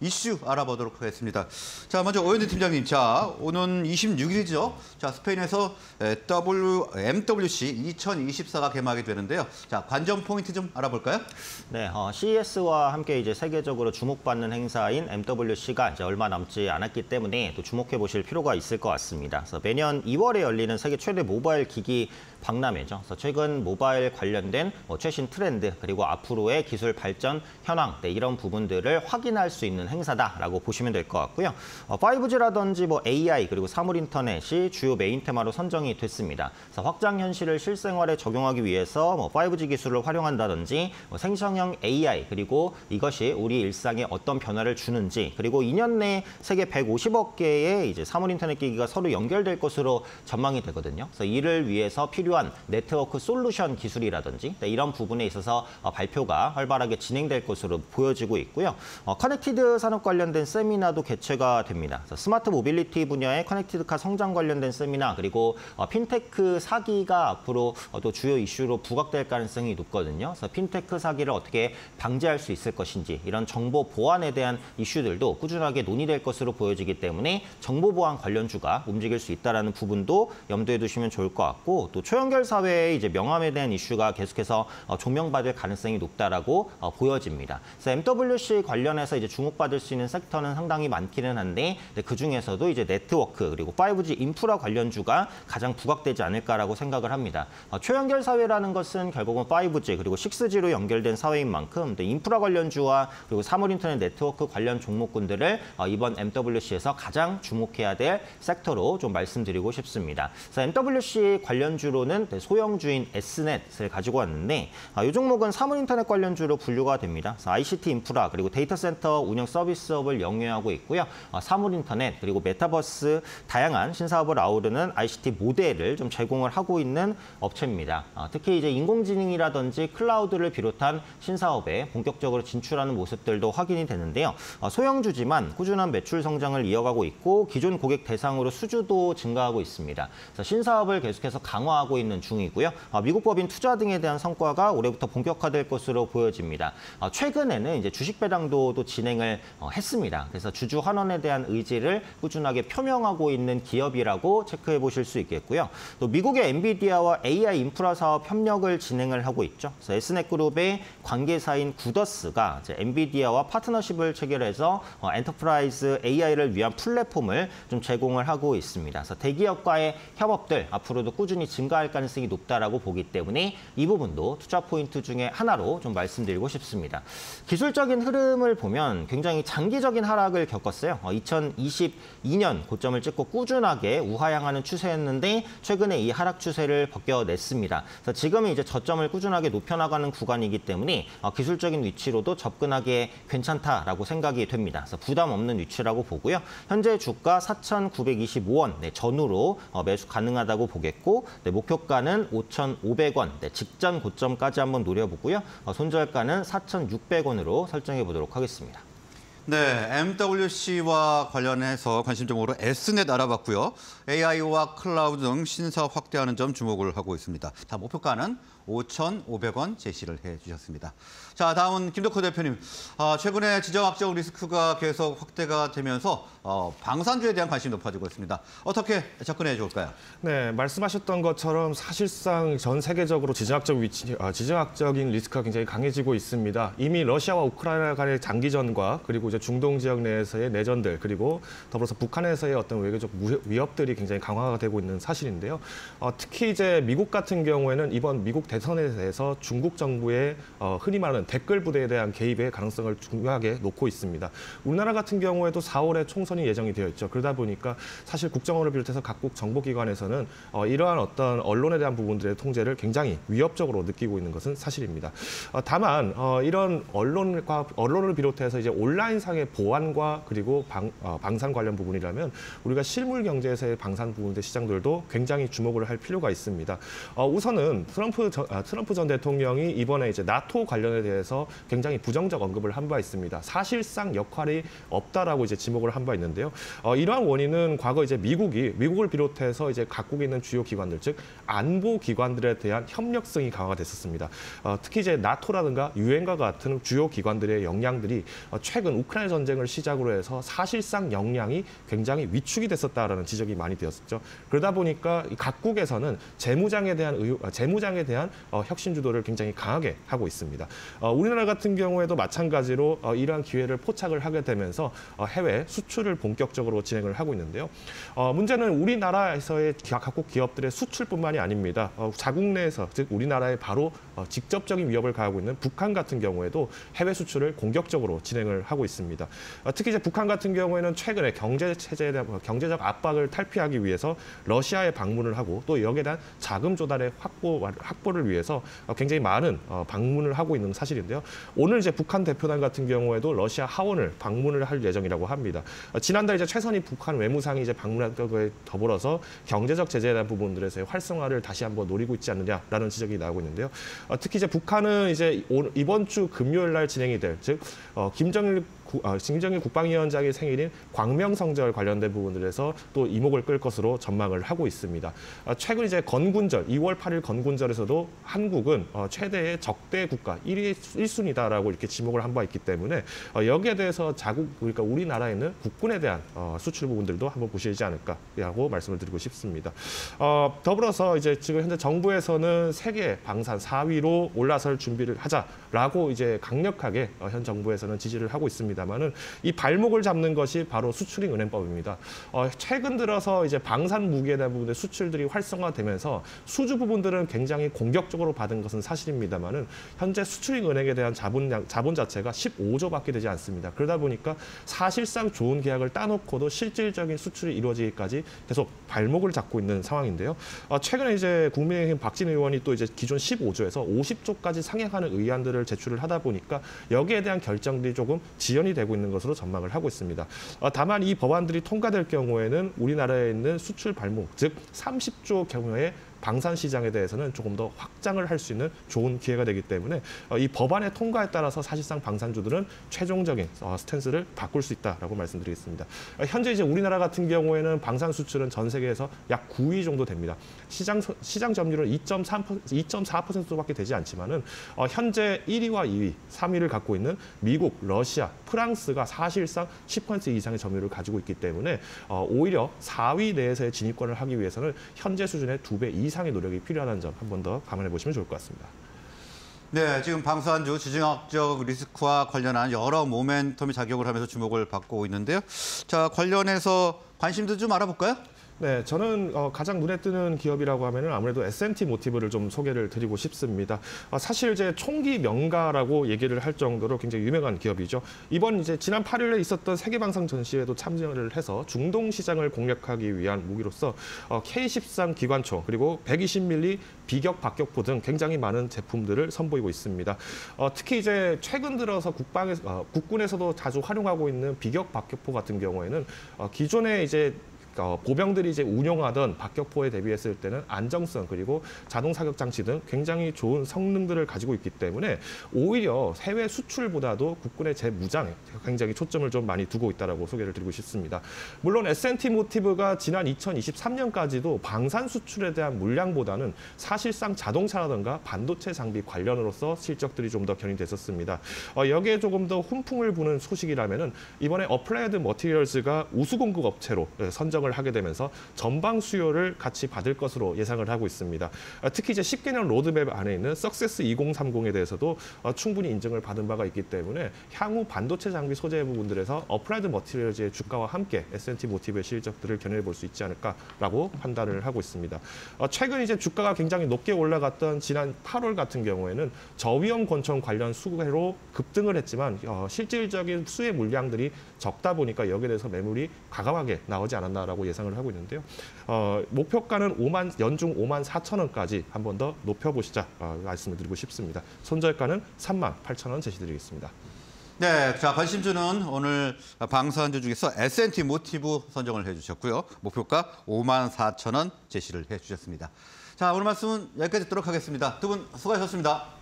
이슈 알아보도록 하겠습니다. 자, 먼저 오현대 팀장님. 자, 오는 26일이죠. 자, 스페인에서 에, W, MWC 2024가 개막이 되는데요. 자, 관전 포인트 좀 알아볼까요? 네, 어, CES와 함께 이제 세계적으로 주목받는 행사인 MWC가 이제 얼마 남지 않았기 때문에 또 주목해 보실 필요가 있을 것 같습니다. 그래서 매년 2월에 열리는 세계 최대 모바일 기기 박람회죠. 그래서 최근 모바일 관련된 뭐 최신 트렌드 그리고 앞으로의 기술 발전 현황 네, 이런 부분들을 확인할 수 있는 행사다라고 보시면 될 것 같고요. 어, 5G라든지 뭐 AI 그리고 사물 인터넷이 주요 메인 테마로 선정이 됐습니다. 그래서 확장 현실을 실생활에 적용하기 위해서 뭐 5G 기술을 활용한다든지 뭐 생성형 AI 그리고 이것이 우리 일상에 어떤 변화를 주는지 그리고 2년 내에 세계 150억 개의 이제 사물 인터넷 기기가 서로 연결될 것으로 전망이 되거든요. 그래서 이를 위해서 필요한 네트워크 솔루션 기술이라든지 네, 이런 부분에 있어서 어, 발표가 활발하게 진행될 것으로 보여지고 있고요. 어, connected 산업 관련된 세미나도 개최가 됩니다. smart mobility 분야의 connected car 성장 관련된 세미나 그리고 어, 핀테크 사기가 앞으로 어, 또 주요 이슈로 부각될 가능성이 높거든요. 그래서 핀테크 사기를 어떻게 방지할 수 있을 것인지 이런 정보 보안에 대한 이슈들도 꾸준하게 논의될 것으로 보여지기 때문에 정보 보안 관련주가 움직일 수 있다라는 부분도 염두에 두시면 좋을 것 같고 또 초연결 사회의 이제 명암에 대한 이슈가 계속해서 어, 조명받을 가능성이 높다라고 어, 보여집니다. 그래서 MWC 관련해서 이제 주목받을 수 있는 섹터는 상당히 많기는 한데 그 중에서도 이제 네트워크 그리고 5G 인프라 관련주가 가장 부각되지 않을까라고 생각을 합니다. 어, 초연결 사회라는 것은 결국은 5G 그리고 6G로 연결된 사회인 만큼 또 인프라 관련주와 그리고 사물 인터넷 네트워크 관련 종목군들을 어, 이번 MWC에서 가장 주목해야 될 섹터로 좀 말씀드리고 싶습니다. 그래서 MWC 관련주로는 네, 소형주인 에스넷을 가지고 왔는데 아, 이 종목은 사물 인터넷 관련주로 분류가 됩니다. ICT 인프라 그리고 데이터 센터 운영 서비스 업을 영위하고 있고요. 아, 사물 인터넷 그리고 메타버스 다양한 신사업을 아우르는 ICT 모델을 좀 제공을 하고 있는 업체입니다. 아, 특히 이제 인공지능이라든지 클라우드를 비롯한 신사업에 본격적으로 진출하는 모습들도 확인이 되는데요. 아, 소형주지만 꾸준한 매출 성장을 이어가고 있고 기존 고객 대상으로 수주도 증가하고 있습니다. 신사업을 계속해서 강화하고 있는 중이고요. 아, 미국 법인 투자 등에 대한 성과가 올해부터 본격화될 것으로 보여집니다. 아, 최근에는 이제 주식 배당도 또 진행을 어, 했습니다. 그래서 주주 환원에 대한 의지를 꾸준하게 표명하고 있는 기업이라고 체크해 보실 수 있겠고요. 또 미국의 엔비디아와 AI 인프라 사업 협력을 진행을 하고 있죠. 그래서 에스넷 그룹의 관계사인 굿어스가 엔비디아와 파트너십을 체결해서 어, enterprise AI를 위한 플랫폼을 좀 제공을 하고 있습니다. 그래서 대기업과의 협업들 앞으로도 꾸준히 증가할 가능성이 높다라고 보기 때문에 이 부분도 투자 포인트 중에 하나로 좀 말씀드리고 싶습니다. 기술적인 흐름을 보면 굉장히 장기적인 하락을 겪었어요. 어, 2022년 고점을 찍고 꾸준하게 우하향하는 추세였는데 최근에 이 하락 추세를 벗겨냈습니다. 그래서 지금은 이제 저점을 꾸준하게 높여나가는 구간이기 때문에 어, 기술적인 위치로도 접근하기 괜찮다라고 생각이 됩니다. 그래서 부담 없는 위치라고 보고요. 현재 주가 4,925원 네, 전후로 어, 매수 가능하다고 보겠고 네, 목표가는 5,500원 네, 직전 고점까지 한번 노려보고요. 어, 손절가는 4,600원으로 설정해 보도록 하겠습니다. 네, MWC와 관련해서 관심점으로 S넷 알아봤고요. AI와 클라우드 등 신사업 확대하는 점 주목을 하고 있습니다. 다 목표가는 5,500원 제시를 해주셨습니다. 자, 다음은 김덕호 대표님. 아, 최근에 지정학적 리스크가 계속 확대가 되면서 어, 방산주에 대한 관심이 높아지고 있습니다. 어떻게 접근해 좋을까요? 네, 말씀하셨던 것처럼 사실상 전 세계적으로 지정학적 위치, 아, 지정학적인 리스크가 굉장히 강해지고 있습니다. 이미 러시아와 우크라이나 간의 장기전과 그리고 이제 중동 지역 내에서의 내전들 그리고 더불어서 북한에서의 어떤 외교적 위협들이 굉장히 강화가 되고 있는 사실인데요. 어, 특히 이제 미국 같은 경우에는 이번 미국 대선에 대해서 중국 정부의 어, 흔히 말하는 댓글 부대에 대한 개입의 가능성을 중요하게 놓고 있습니다. 우리나라 같은 경우에도 4월에 총선이 예정이 되어 있죠. 그러다 보니까 사실 국정원을 비롯해서 각국 정보기관에서는 어, 이러한 어떤 언론에 대한 부분들의 통제를 굉장히 위협적으로 느끼고 있는 것은 사실입니다. 어, 다만 어, 이런 언론과 언론을 비롯해서 이제 온라인 상의 보안과 그리고 방, 어, 방산 관련 부분이라면 우리가 실물 경제에서의 방산 부분의 시장들도 굉장히 주목을 할 필요가 있습니다. 어, 우선은 트럼프 전 저- 아, 트럼프 전 대통령이 이번에 이제 나토 관련에 대해서 굉장히 부정적 언급을 한 바 있습니다. 사실상 역할이 없다라고 이제 지목을 한 바 있는데요. 어, 이러한 원인은 과거 이제 미국이 미국을 비롯해서 이제 각국에 있는 주요 기관들 즉 안보 기관들에 대한 협력성이 강화가 됐었습니다. 어, 특히 이제 나토라든가 유엔과 같은 주요 기관들의 역량들이 어, 최근 우크라이나 전쟁을 시작으로 해서 사실상 역량이 굉장히 위축이 됐었다라는 지적이 많이 되었었죠. 그러다 보니까 이 각국에서는 재무장에 대한 의혹, 아, 재무장에 대한 어, 혁신 주도를 굉장히 강하게 하고 있습니다. 어, 우리나라 같은 경우에도 마찬가지로 어, 이러한 기회를 포착을 하게 되면서 어, 해외 수출을 본격적으로 진행을 하고 있는데요. 어, 문제는 우리나라에서의 기- 각국 기업들의 수출뿐만이 아닙니다. 어, 자국 내에서 즉 우리나라에 바로 어, 직접적인 위협을 가하고 있는 북한 같은 경우에도 해외 수출을 공격적으로 진행을 하고 있습니다. 어, 특히 이제 북한 같은 경우에는 최근에 경제 체제에 대한 경제적 압박을 탈피하기 위해서 러시아에 방문을 하고 또 여기에 대한 자금 조달의 확보 확보를 위해서 어, 굉장히 많은 어, 방문을 하고 있는 사실인데요. 오늘 이제 북한 대표단 같은 경우에도 러시아 하원을 방문을 할 예정이라고 합니다. 어, 지난달 이제 최선희 북한 외무상이 이제 방문한 것에 더불어서 경제적 제재에 대한 부분들에서의 활성화를 다시 한번 노리고 있지 않느냐라는 지적이 나오고 있는데요. 어, 특히 이제 북한은 이제 오- 이번 주 금요일 날 진행이 될즉 어, 김정일 구- 어, 김정일 국방위원장의 생일인 광명성절 관련된 부분들에서 또 이목을 끌 것으로 전망을 하고 있습니다. 어, 최근 이제 건군절 2월 8일 건군절에서도 한국은 어, 최대의 적대 국가 1위 1순위다라고 이렇게 지목을 한 바 있기 때문에 어, 여기에 대해서 자국 그러니까 우리나라에 있는 국군에 대한 어, 수출 부분들도 한번 보시지 않을까라고 말씀을 드리고 싶습니다. 어, 더불어서 이제 지금 현재 정부에서는 세계 방산 4위로 올라설 준비를 하자라고 이제 강력하게 어, 현 정부에서는 지지를 하고 있습니다 만은 이 발목을 잡는 것이 바로 수출입 은행법입니다. 어, 최근 들어서 이제 방산 무기에 대한 부분의 수출들이 활성화되면서 수주 부분들은 굉장히 공격적으로 받은 것은 사실입니다만은 현재 수출입 은행에 대한 자본량 자본 자체가 15조밖에 되지 않습니다. 그러다 보니까 사실상 좋은 계약을 따놓고도 실질적인 수출이 이루어지기까지 계속 발목을 잡고 있는 상황인데요. 어, 최근에 이제 국민의힘 박진 의원이 또 이제 기존 15조에서 50조까지 상향하는 의안들을 제출을 하다 보니까 여기에 대한 결정들이 조금 지연이 되고 있는 것으로 전망을 하고 있습니다. 어, 다만 이 법안들이 통과될 경우에는 우리나라에 있는 수출 발목, 즉 30조 경우에 방산 시장에 대해서는 조금 더 확장을 할 수 있는 좋은 기회가 되기 때문에 어, 이 법안의 통과에 따라서 사실상 방산주들은 최종적인 어, 스탠스를 바꿀 수 있다라고 말씀드리겠습니다. 어, 현재 이제 우리나라 같은 경우에는 방산 수출은 전 세계에서 약 9위 정도 됩니다. 시장 서- 시장 점유율은 2.3 2.4%밖에 되지 않지만은 어, 현재 1위와 2위, 3위를 갖고 있는 미국, 러시아, 프랑스가 사실상 10% 이상의 점유율을 가지고 있기 때문에 어, 오히려 4위 내에서의 진입권을 하기 위해서는 현재 수준의 두배 이상 의 노력이 필요하다는 점 한 번 더 감안해 보시면 좋을 것 같습니다. 네, 지금 방산주 지정학적 리스크와 관련한 여러 모멘텀이 작용을 하면서 주목을 받고 있는데요. 자, 관련해서 관심도 좀 알아볼까요? 네, 저는 어, 가장 눈에 뜨는 기업이라고 하면은 아무래도 S&T 모티브를 좀 소개를 드리고 싶습니다. 어, 사실 이제 총기 명가라고 얘기를 할 정도로 굉장히 유명한 기업이죠. 이번 이제 지난 8일에 있었던 세계방산 전시회도 참여를 해서 중동 시장을 공략하기 위한 무기로서 어, K13 기관총 그리고 120mm 비격 박격포 등 굉장히 많은 제품들을 선보이고 있습니다. 어, 특히 이제 최근 들어서 국방에서 어, 국군에서도 자주 활용하고 있는 비격 박격포 같은 경우에는 어, 기존에 이제 어, 보병들이 이제 운용하던 박격포에 대비했을 때는 안정성 그리고 자동 사격 장치 등 굉장히 좋은 성능들을 가지고 있기 때문에 오히려 해외 수출보다도 국군의 재무장에 굉장히 초점을 좀 많이 두고 있다라고 소개를 드리고 싶습니다. 물론 S&T 모티브가 지난 2023년까지도 방산 수출에 대한 물량보다는 사실상 자동차라든가 반도체 장비 관련으로서 실적들이 좀 더 견인됐었습니다. 어, 여기에 조금 더 훈풍을 부는 소식이라면은 이번에 어플라이드 머티리얼즈가 우수 공급 업체로 예, 선정을 하게 되면서 전방 수요를 같이 받을 것으로 예상을 하고 있습니다. 아, 특히 이제 10개년 로드맵 안에 있는 success 2030에 대해서도 어, 충분히 인정을 받은 바가 있기 때문에 향후 반도체 장비 소재 부분들에서 어플라이드 머티리얼즈의 주가와 함께 SNT모티브의 실적들을 견인해 볼수 있지 않을까라고 판단을 하고 있습니다. 어, 최근 이제 주가가 굉장히 높게 올라갔던 지난 8월 같은 경우에는 저위험 권총 관련 수혜로 급등을 했지만 어, 실질적인 수혜 물량들이 적다 보니까 여기에 대해서 매물이 과감하게 나오지 않았나 라고 예상을 하고 있는데요. 어, 목표가는 5만 연중 5만 4천 원까지 한 번 더 높여보시자 어, 말씀을 드리고 싶습니다. 손절가는 3만 8천 원 제시드리겠습니다. 네, 자 관심주는 오늘 방산주 중에서 S&T 모티브 선정을 해주셨고요. 목표가 5만 4천 원 제시를 해주셨습니다. 자, 오늘 말씀은 여기까지 듣도록 하겠습니다. 두 분 수고하셨습니다.